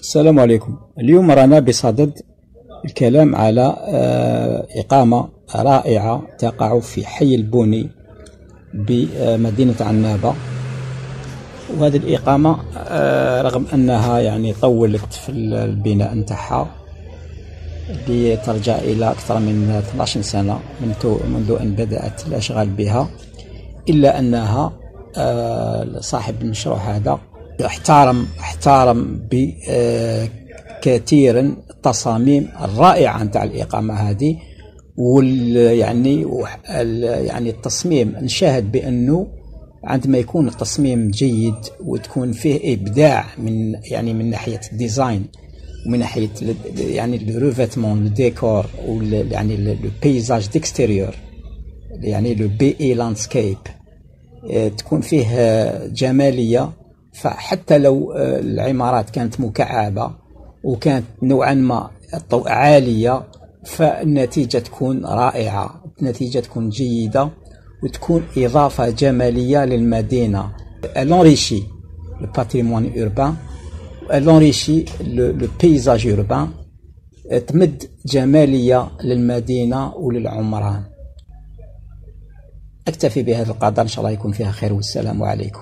السلام عليكم. اليوم رانا بصدد الكلام على آه، إقامة رائعة تقع في حي البوني بمدينة عنابة. وهذه الإقامة آه، رغم أنها يعني طولت في البناء نتاعها لترجع إلى أكثر من 12 سنة منذ أن بدأت الأشغال بها إلا أنها آه، صاحب المشروع هذا احترم احترم بكثير التصاميم الرائعة نتاع الإقامة هذه وال يعني يعني التصميم نشاهد بأنه عندما يكون التصميم جيد وتكون فيه إبداع من يعني من ناحية ال design ومن ناحية يعني ال revêtement ال décor يعني le paysage d'extérieur يعني لو pay ال landscape تكون فيه جمالية فحتى لو آه، العمارات كانت مكعبة وكانت نوعا ما الضوء عالية فالنتيجة تكون رائعة النتيجة تكون جيدة وتكون إضافة جمالية للمدينة. l'enrichir le urbain. l'enrichir le paysage تمد جمالية للمدينة وللعمران. أكتفي بهذا القدر إن شاء الله يكون فيها خير والسلام عليكم.